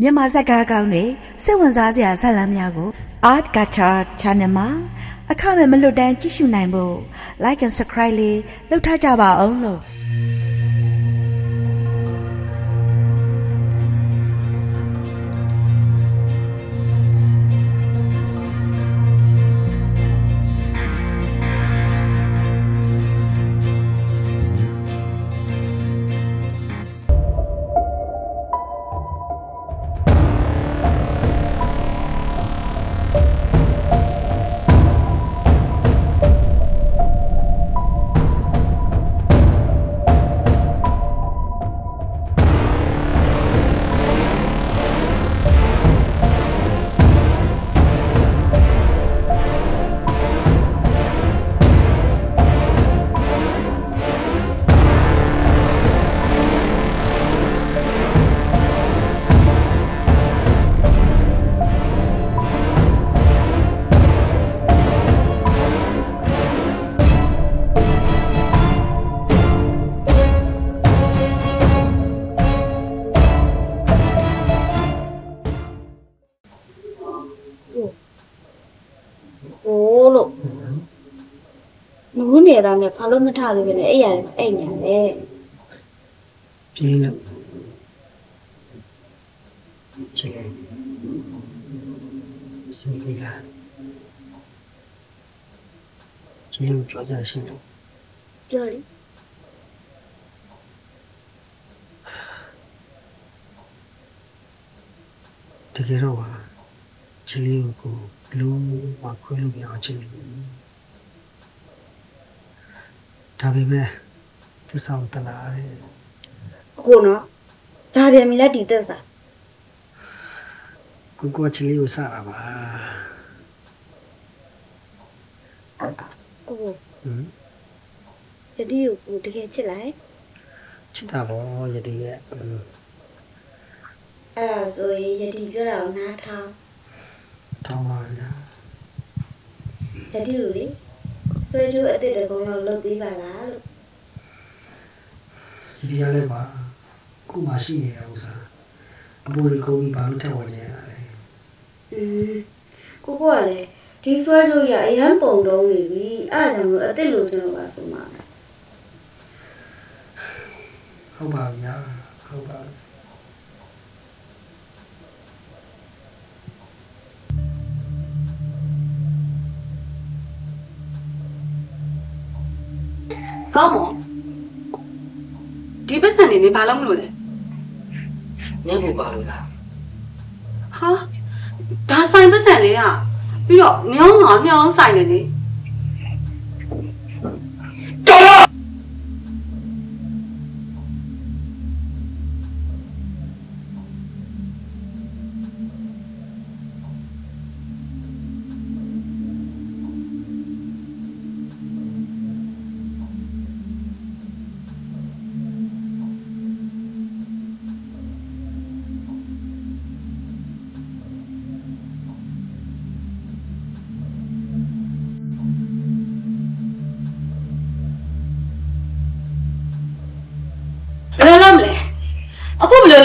မြန်မာဇက်ကားကောင်းတွေစိတ်ဝင်စားစရာဇာတ်လမ်းများကို Art Gacha Channel မှာအခမဲ့မလွတ်တမ်းကြည့်ရှုနိုင်ဖို့ Like and Subscribe လေးလုပ်ထားကြပါအောင်လို့ မဟုတ်နေတာနဲ့ဘာလို့မထသေးပဲနဲ့အဲ့ရအဲ့ညာလေပြေးလို့ချစ်စင်ပြေးလာချစ်လို့ပြောကြရှိလို့ပြောလေတကယ်တော့ဟာချစ်လေးကိုဘလုံးမခွဲလို့မရအောင်ချစ်လို့ ဒါပေမဲ့သစ္စာကိုတလားတယ်အကိုနော်ဒါပြန်ပြီလက်တီတက်စားကိုကိုချစ်လေးကိုစတာပါကိုဟမ်ယတိကိုကိုတကယ်ချစ်လိုက်ချစ်တာပေါ့ယတိရဲ့ဟမ်အဲ့ဒါဆိုရင်ယတိပြောတာကိုနားထောင်တောင်းပါညာယတိကိုလေ ဆွဲကြိုးအစ်စ်တကုံတော့လုပ်ပေးပါလားလို့ဒီတရားလေးပါခုမှရှိနေတဲ့ဥစ္စာအပေါ်ကိုကိုကြီးဘာလို့ထက်ဝင်နေရလဲอืมကိုကိုကလည်းဒီဆွဲကြိုးရအရန်ပုံတုံးနေပြီအဲ့ဒါကြောင့်လို့အစ်စ်လို့ကျွန်တော်ကဆိုမှာဟုတ်ပါဗျာဟုတ်ပါ ကောင်းမော်ဒီပတ်စံနေနေဘာလို့မလို့လဲနေဖို့ပါလို့လားဟာဒါဆိုင်ပတ်စံလေးอ่ะပြီးတော့ညောင်းငါညောင်းဆိုင်နေလေ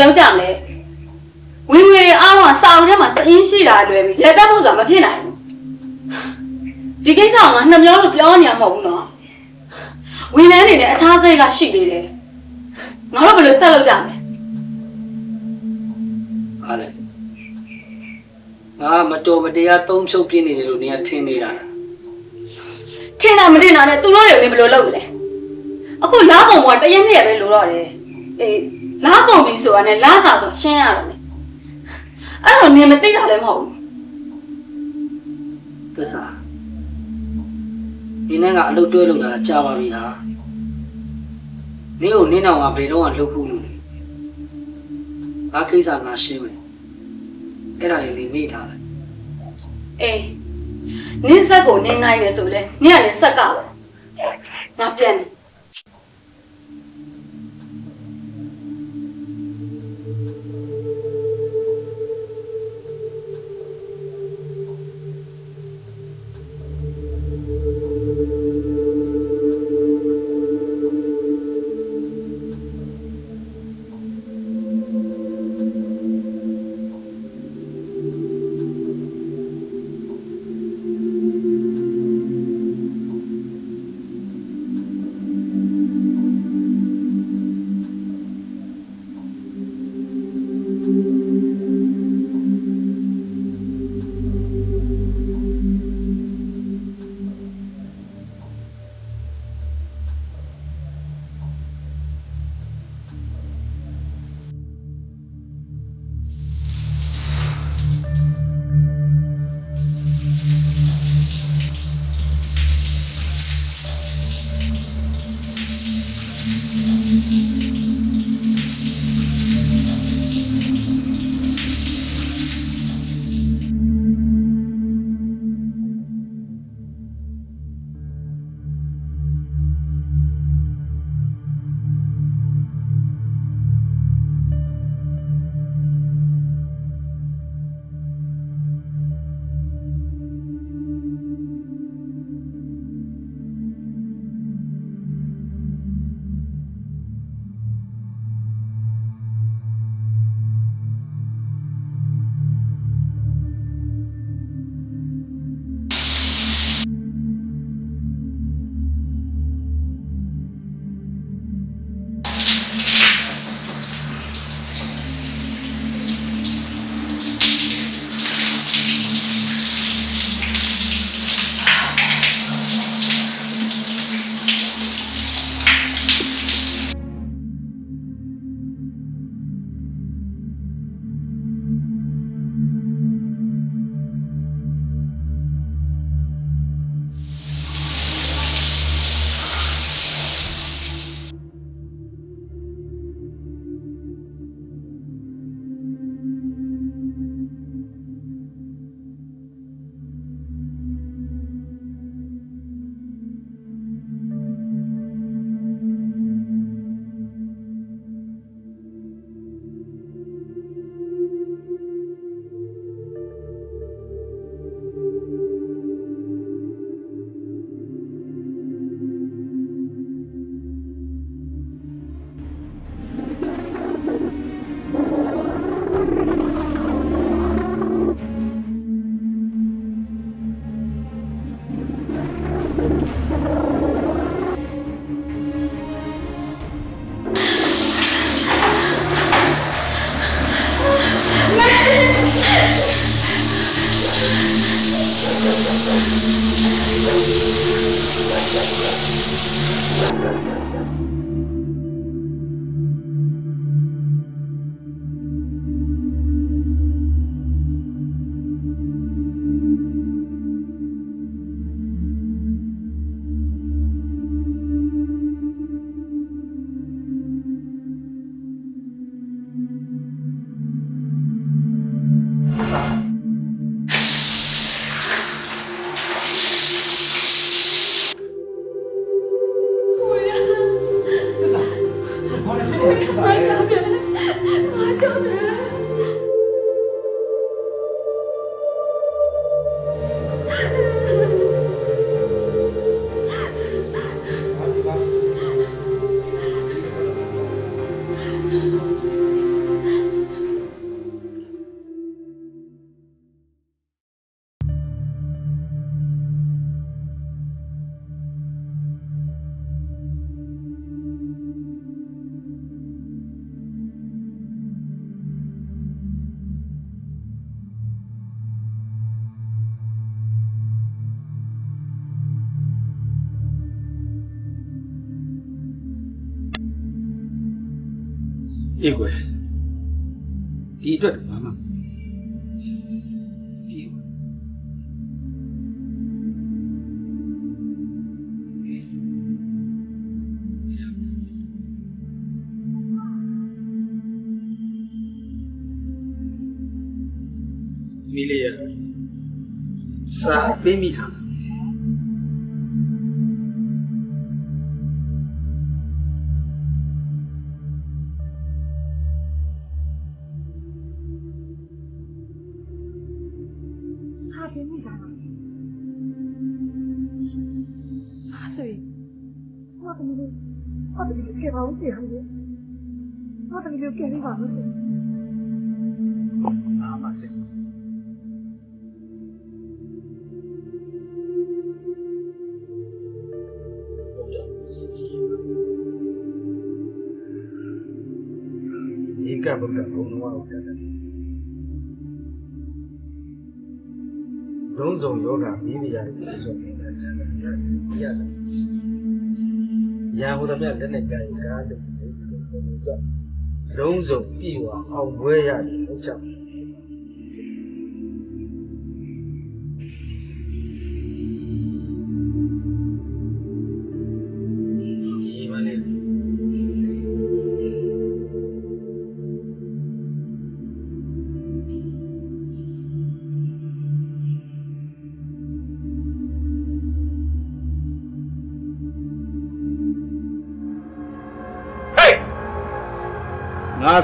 လိုလုပ်ကြမလဲဝင်ငွေအားလုံးကစာအုပ်ထဲမှာစအင်းရှိတာလွယ်ပြီလက်ပတ်ဖို့ဆိုတာမဖြစ်နိုင်ဘူးဒီကိစ္စကငါနှမျောလို့ပြောနေရမှာမဟုတ်ဘူးနော်ဝင်နှန်းနေနဲ့အခြားစိတ်ကရှိသေးတယ်ငါတို့ဘယ်လိုဆက်လုပ်ကြမလဲဟာလေငါမတော်မတရားသုံးဖြုတ်ပြနေတယ်လို့နေကထင်နေတာလားထင်တာမထင်တာနဲ့သူတို့တွေဘယ်လိုလုပ်မလဲအခုလားကုံကတရက်နှစ်ရက်ပဲလိုတော့တယ်အေး လားကုံပြီဆိုတာနဲ့လားစာဆိုရှင်းရတော့မယ်အဲ့တော့နင်မသိတာလည်းမဟုတ်ဘူးသစ္စာဒီနေ့ကအလုပ်တွဲလုပ်တာကြာပါပြီဟာနေကိုနင်းတော့ငါဘယ်တော့မှလုပ်ဖို့လို့လဲငါကိစ္စငါရှင်းမယ်အဲ့ဒါလေးလေးမေ့ထားလိုက်အေးနင်းဆက်ကိုနင်းနိုင်တယ်ဆိုလဲနင်းကလည်းဆက်ကပဲငါပြန်တယ် အေးကွယ်ဒီအတွက် ဘာတမီးကေပါဦးစီဟန်ဘာတမီးကဲလေးပါလို့အာမစင်ဒီကဘုရားဘုံတော်ကိုတက်တယ်လုံးစုံယောဂမိမိရတယ်ပြည့်စုံနေတာကျန်တယ်ရတယ် ရာဟိုတည်းလက်နဲ့ကြာရင်ကားတယ်လုံးစုံပြည့်ဝအောင်ပွဲရတယ်ဟုတ်ချောက်ဒီ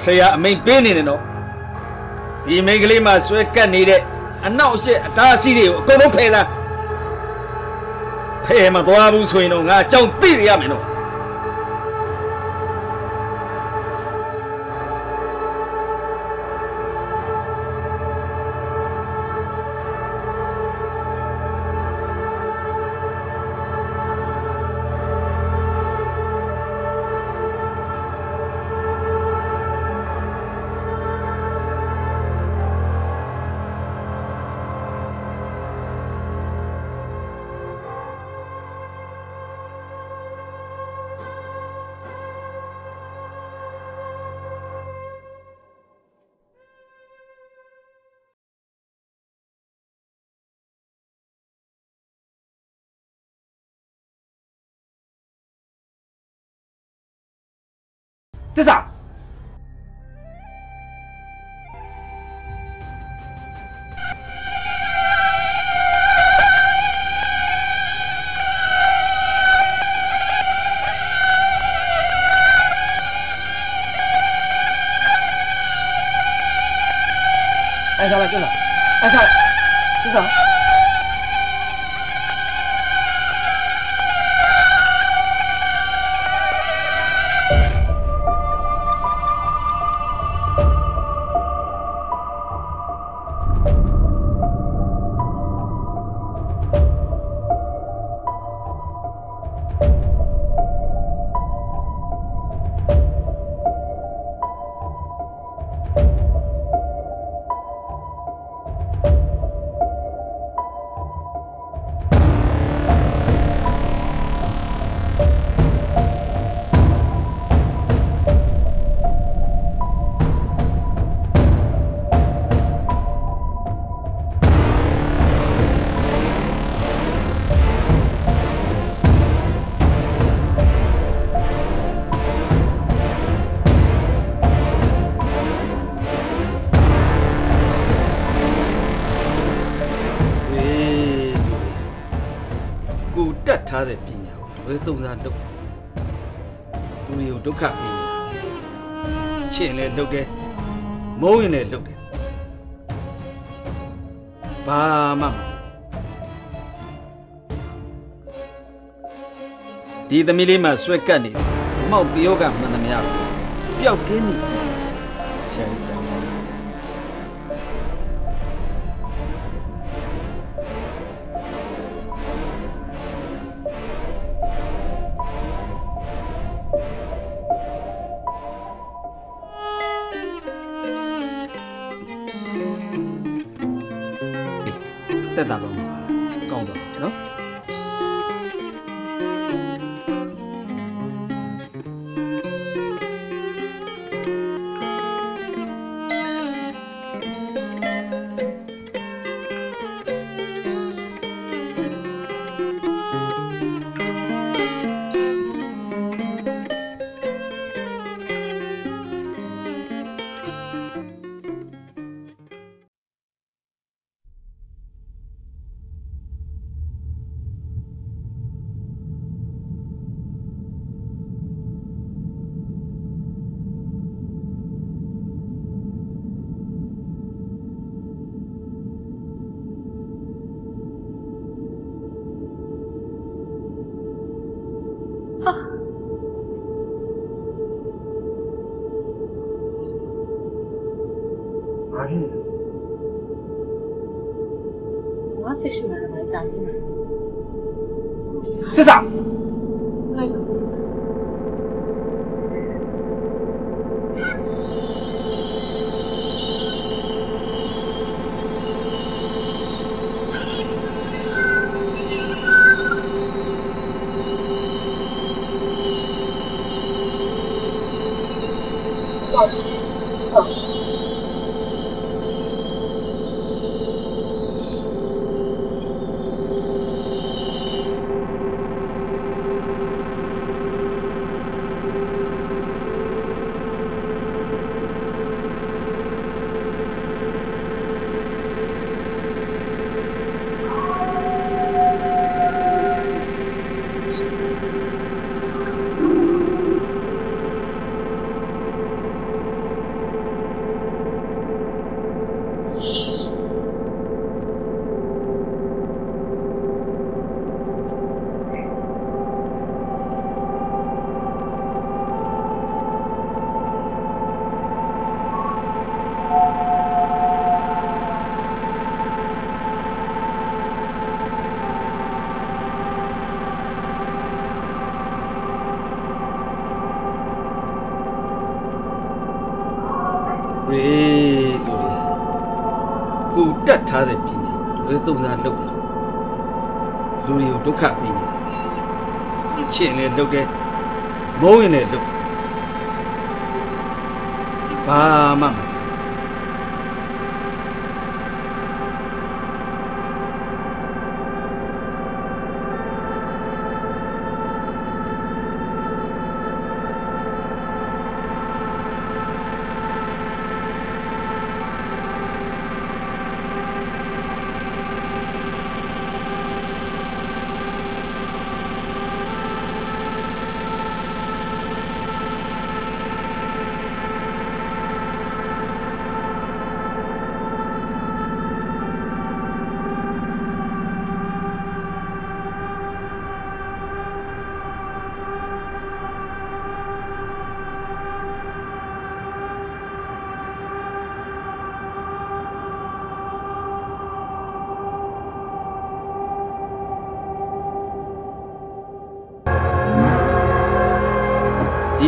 ဆရာအမိန်ပေးနေတယ်နော်ဒီမိန်းကလေးမှဆွဲကတ်နေတဲ့အနောက်အရှက်အတားအဆီးတွေကိုအကုန်လုံးဖယ်လာဖယ်မသွားဘူးဆိုရင်တော့ငါအကြောင်းသိရမယ်နော် တစ္ထားတဲ့ပညာကိုလွယ်သုံးစားလုပ်လူတွေကိုဒုက္ခပေးနေတာချင်လဲလုပ်တယ်မုန်းရင်လည်းလုပ်တယ်ဘာမှမလုပ်ဒီသမီးလေးမှဆွဲကတ်နေတယ်အမောက်ပြောကမှန်သမျှကိုပျောက်ကင်းနေတယ် နော် တတ်ထားတဲ့ပညာကိုလူတွေသုံးစားလုပ်တယ်လူတွေကိုဒုက္ခပေးနေတယ်ချင်လဲလုပ်တယ်မုန်းရင်လည်းလုပ်ဘာမှမ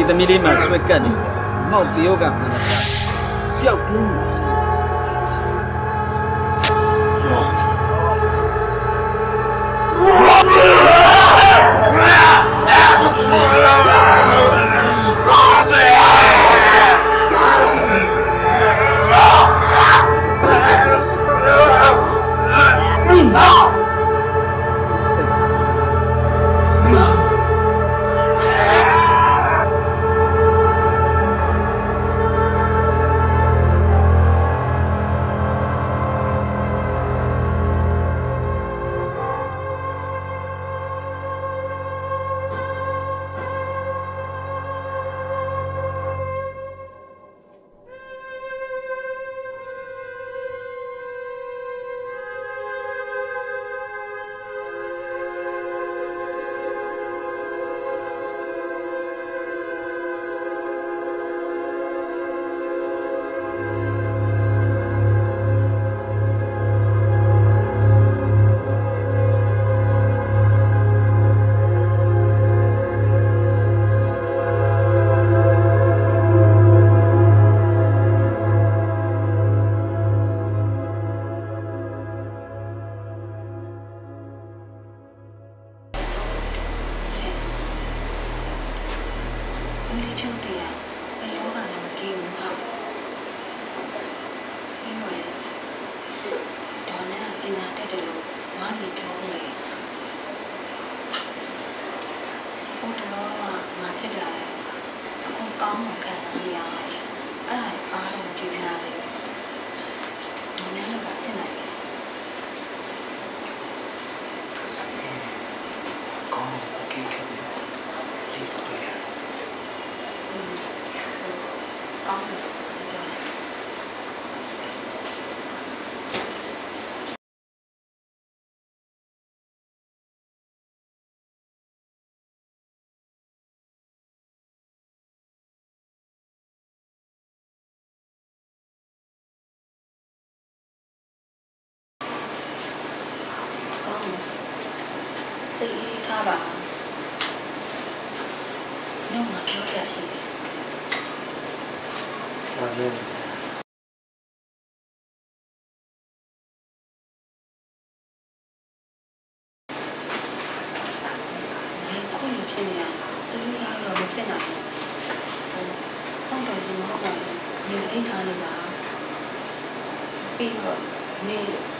သမီးလေးမှဆွဲကတ်နေမောက်တယောက်ကပျောက်ကင်း ထားပါညမပြောရရှိတယ်ဘာလို့你。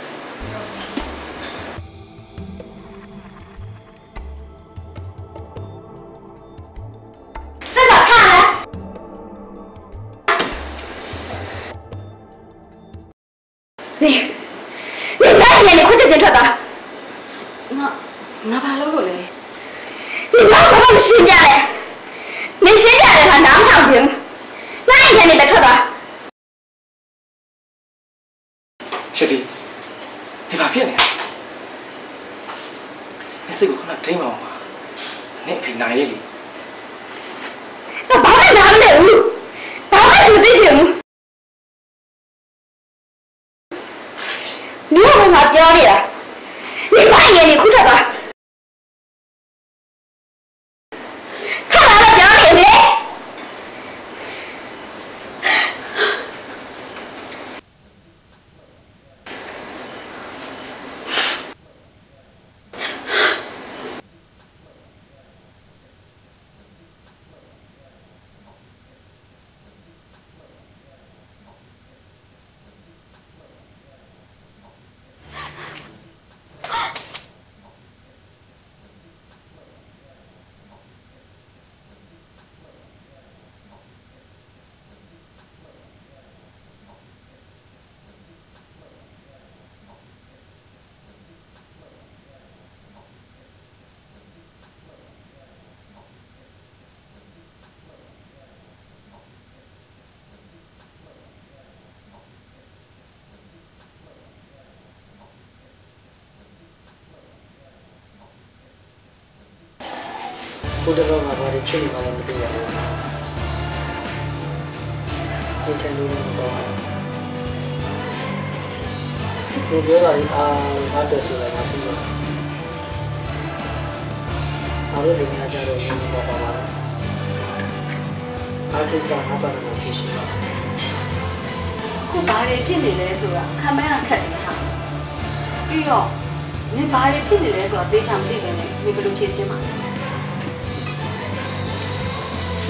ကိုတလောကဘာတွေဖြစ်နေမှလည်းမသိရဘူးဒီကနေ့တော့ဒီပြောတာအာငါတို့ဆိုလည်းငါပြီးတော့အားလုံးလည်းကြတော့ဒီမှာပါပါအားကိစ္စငါပါတော့ဖြစ်ရှိပါခုဘာတွေဖြစ်နေလဲဆိုတာခံမရခက်တယ်ဟာပြီးတော့နင်ဘာတွေဖြစ်နေလဲဆိုတာသိချင်မသိပဲနဲ့နင်ဘယ်လိုဖြေရှင်းမှာလဲ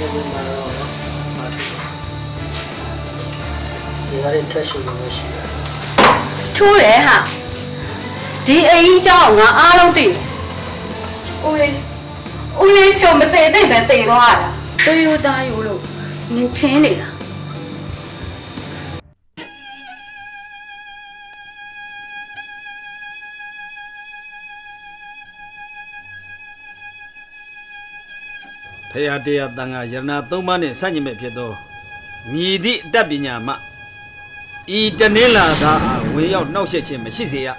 ဒီလိုမှာတော့ပါထူစီရတဲ့ထက်ရှုလို့ရှိတယ်ထိုးတယ်ဟာဒီအိမ်ကြီးကြောင့်ငါအားလုံးသိတယ်ဦးလေးဦးလေးဖြုံမသေးတဲ့ပဲတည်သွားတာတိုးရိုးသားရိုးလို့နင်ထင်းနေတာ ဖရာတရားတန်ခါယရနာသုံးပါးနှင့်ဆန့်ကျင်မဲ့ဖြစ်သောမြည်သည့်အတတ်ပညာမှဤတနင်္လာသားအားဝင်ရောက်နှောက်ယှက်ခြင်းမရှိစေရ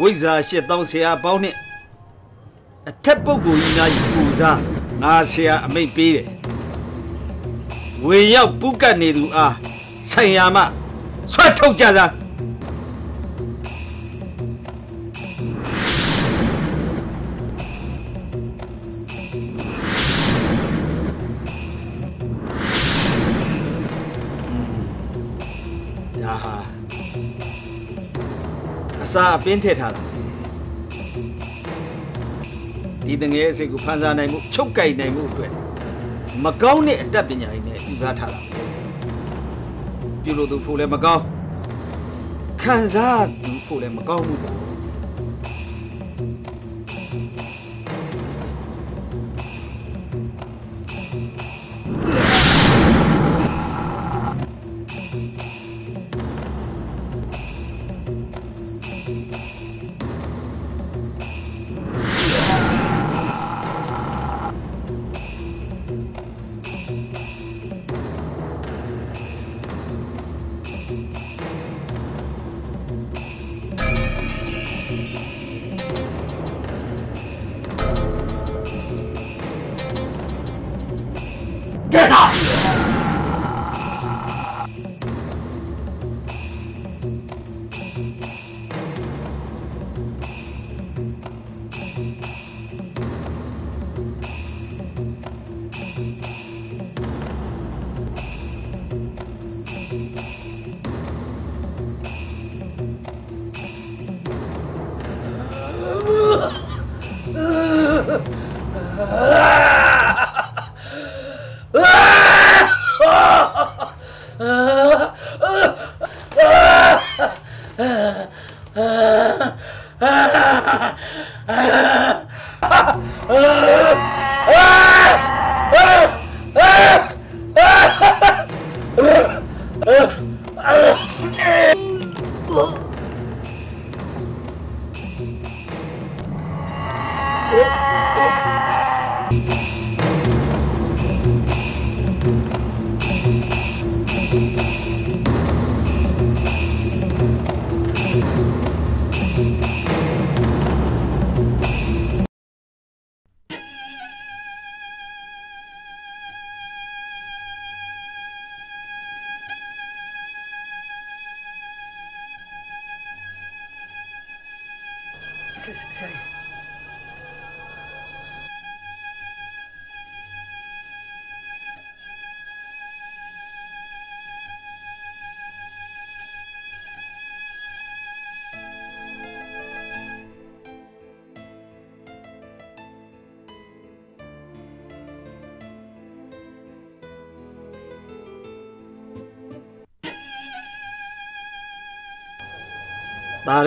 ဝိဇ္ဇာရှစ်တောင်းဆရာပေါင်းနှင့်အထက်ပုဂ္ဂိုလ်ကြီးများ၏ပူစားငါဆရာအမိတ်ပေးတယ်ဝင်ရောက်ပုကတ်နေသူအားဆိုင်ရာမှဆွတ်ထုတ်ကြစား ဒါဟာအစာအပင်းထည့်ထားတာဒီတငယ်အစိတ်ကိုဖန်ဆာနိုင်မှုချုပ်ကြိုက်နိုင်မှုအတွက်မကောင်းတဲ့အတတ်ပညာတွေနဲ့ယူဆထားတာပြုလို့သူဖို့လည်းမကောင်းခံစားသူဖို့လည်းမကောင်းဘူး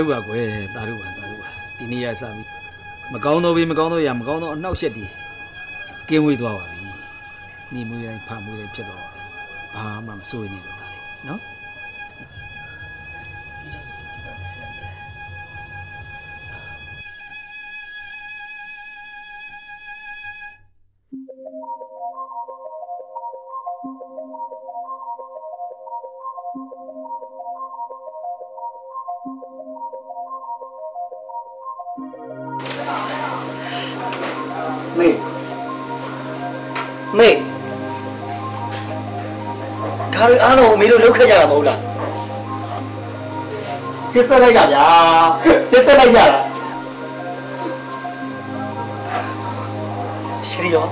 တို့ပါကွယ်သားတို့ပါသားတို့ပါဒီနေ့ရစပြီမကောင်းတော့ပြီမကောင်းတော့ရမကောင်းတော့အနှောက်ရှက်ဒီကင်းဝေးသွားပါပြီမိမွေးလိုက်ဖာမွေးလိုက်ဖြစ်တော့ဘာမှမစိုးရိမ်နေတော့သားလေးနော် အားလုံးကိုမေတို့လောက်ခဲ့ကြတာမဟုတ်လားပြစ်ဆက်လိုက်ကြဗျာပြစ်ဆက်လိုက်ကြတာရှရီယော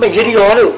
မေရှရီယောလို့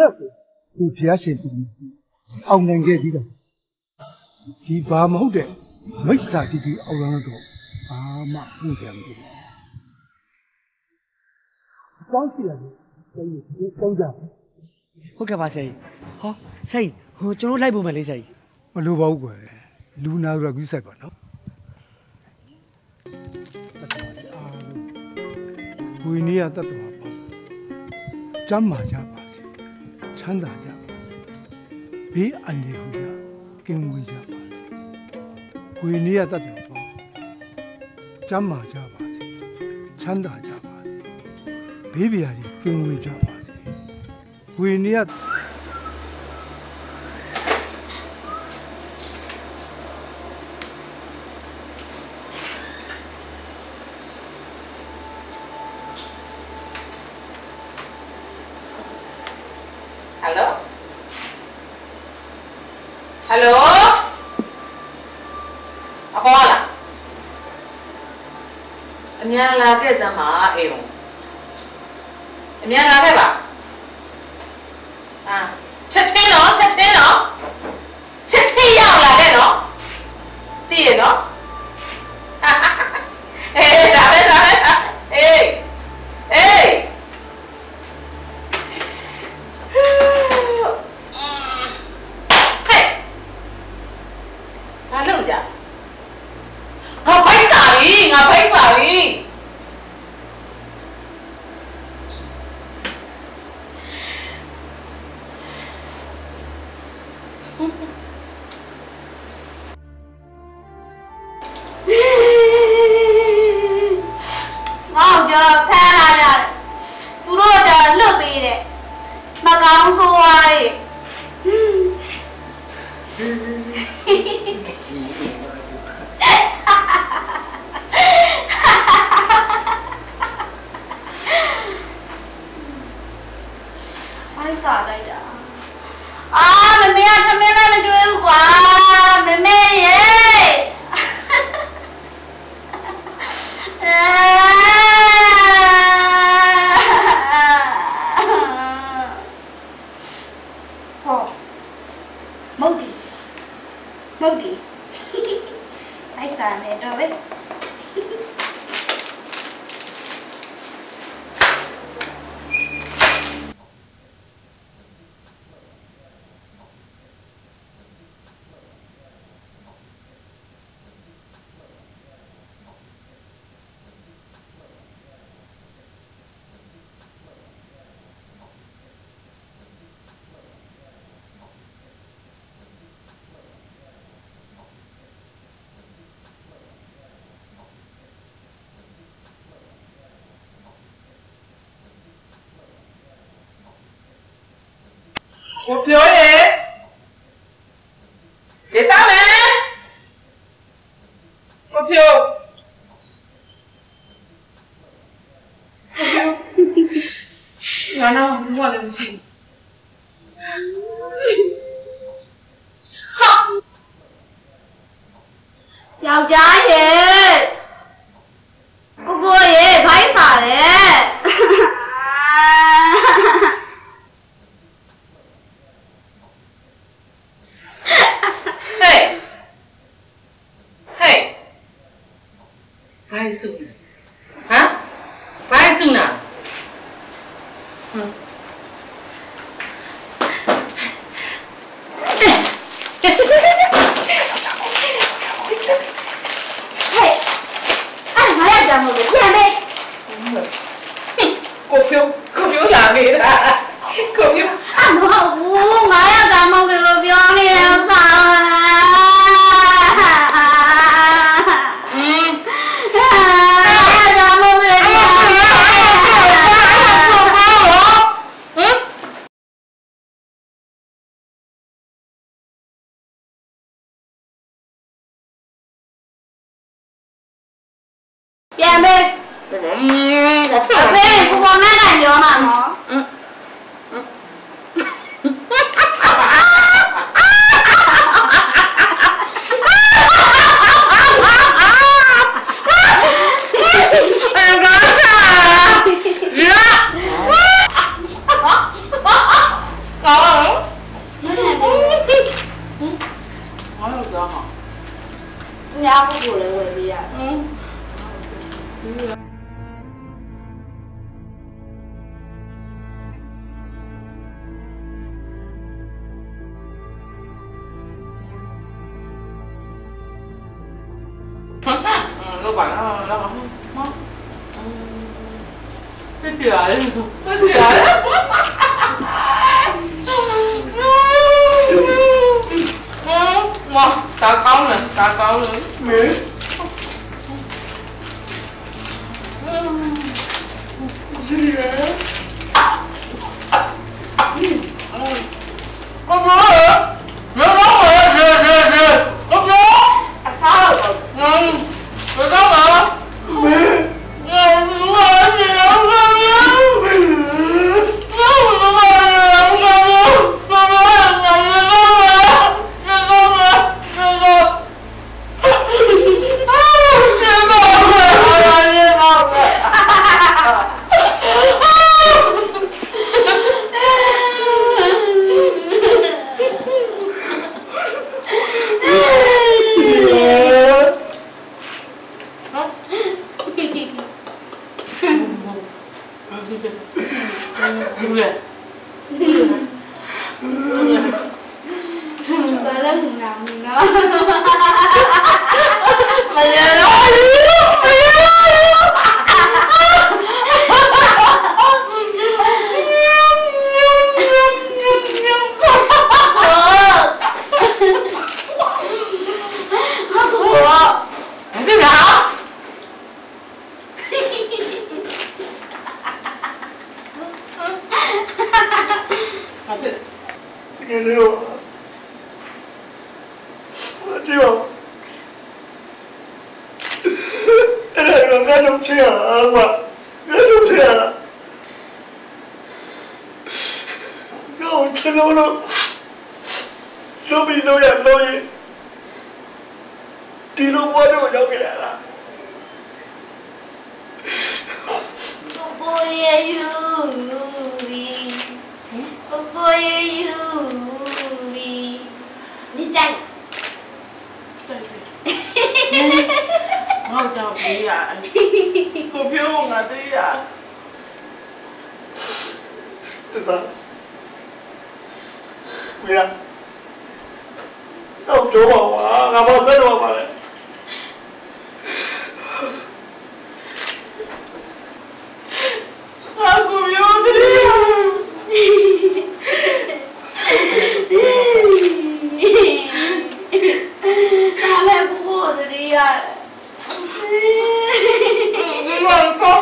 လက်ကိုသူဘုရားရှင်သူအောင်နိုင်ခဲ့ပြီးတော့ဒီဘာမဟုတ်တဲ့မိစ္ဆာတီတီအောင်လာတော့ဘာမှပြုကြံမဖြစ်ဘူး။တောင်းစီရတယ်စိတ်ကိုတောင်းကြ။ဟုတ်ကဲ့ပါဆရာကြီး။ဟောဆရာကြီးဟိုကျွန်တော်လိုက်ပုံမယ်လေဆရာကြီး။မလိုပါဘူးကွယ်။လူနာတော့ကူးဆက်ပါနော်။ဝီနီးရတတ်တော်ပါ။ကျမ်းမာကြပါ မ်းသာကြပါစေ။ဘေးအန္တရာယ်ကကင်းဝေးကြပါစေ။ဝေနေရတတ်တယ်ပေါ့။ကျမ်းမာကြပါစေ။ချမ်းသာကြပါစေ။ဘေးပြာကြီးကင်းဝေးကြပါစေ။ဝေနေရ ခဲ့စမ်းပါအေးအောင်အမြန်လာခဲ့ပါ いい。うん。ဖြိုးငါတော့ဘာလို့မရှိဟာယောက်ျားရဲ့ကိုကိုရဲ့ဘိုင်းစားတယ် soon. ငါသေးရတစားမရတော့ပြောပါဝါငါမဆက်တော့ပါလေ ငါကိုပြောသေးရ ဒါလည်းကိုကိုတရီရ ဒီမှာကော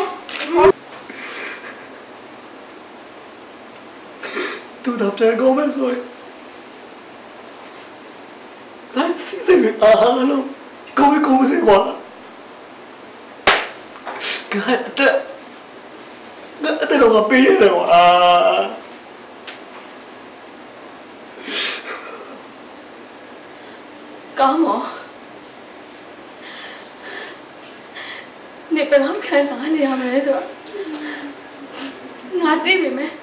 သူတော့ ပြန်ကောင်းမဲ့ဆိုရင်လိုက်စီစဉ်ရအားလုံးကောင်းကောင်းစေကွာကဲတဲ့တဲ့တော့ပေးရတယ်ကွာကောင်းမောနေဘယ်လောက်ခံစားနေရမလဲဆိုတော့ငါသိပြီမယ်ဒါ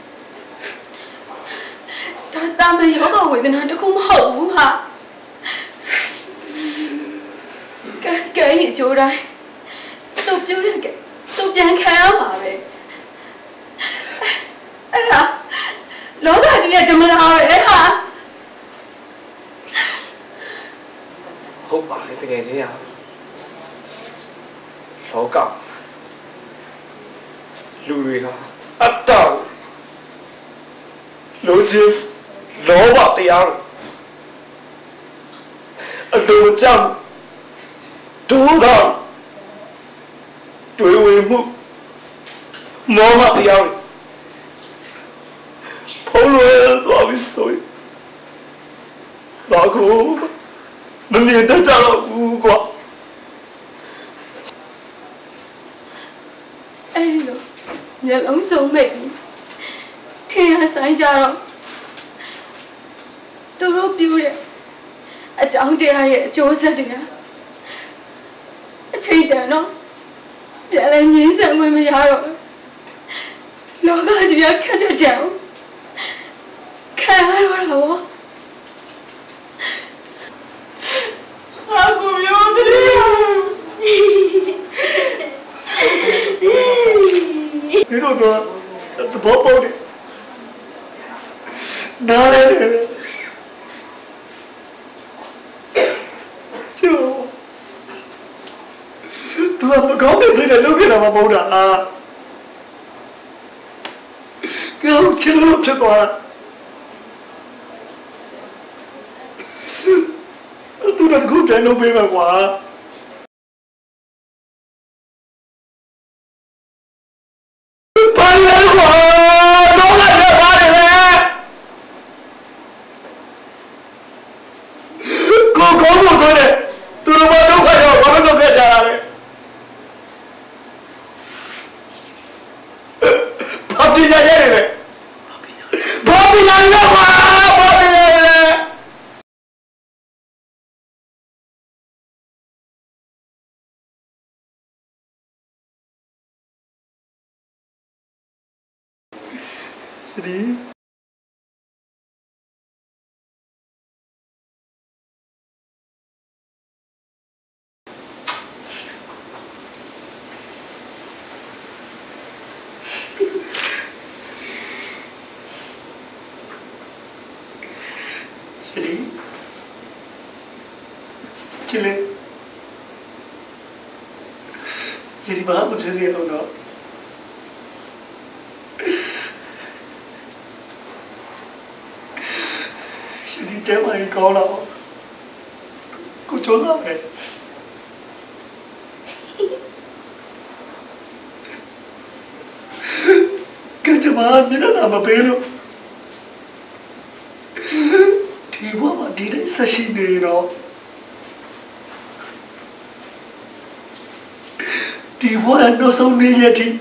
တာမန်ယောဂဝေဒနာတစ်ခုမဟုတ်ဘူးဟာကဲကဲရင်ကြိုးတိုင်းသူပြူတဲ့ကဲသူပြန်ခံရမှာပဲအဲ့ဒါလောကကြီးရဲ့ဓမ္မတာပဲဟာဟုတ်ပါလေတကယ်ချင်းရလောကလူတွေဟာအတ္တကိုလူချင်း လောဘတရားကိုအလိုကြောင့်ဒုက္ခတွေ့ဝေမှုမောဟတရားတွေဖုံးလွယ်သွားပြီဆိုရင်ဘာကိုမမြင်တတ်ကြတော့ဘူးကွာအဲ့ဒီလိုမျက်လုံးစုံမိတ်ပြီးထင်ရဆိုင်ကြတော့ သူတို့ပြူတဲ့အကြောင်းတရားရဲ့အကျိုးဆက်တွေကအချိန်တန်တော့ပြန်လဲငြင်းဆန်ခွင့်မရတော့ဘူးလောကကြီးကခက်တဲ့တောင်ခံရတော့တာဗောငါကိုပြောသေးရဒီလိုတော့သဘောပေါက်တယ်နားလဲတယ် တာမှမဟုတ်တာအာကောင်းချင်လို့ဖြစ်သွားတာသူတို့ကခုတန်းလုံးပေးမယ်ကွာ စေးစေးလုပ်တော့ရှင်ဒီတဲမကြီးကောင်းတော့ကိုချိုးတော့ပဲကဲကျမမျက်နှာမပေးလို့ဒီဘဝမှာဒီတိုင်းဆက်ရှိနေတော့ What know so needy?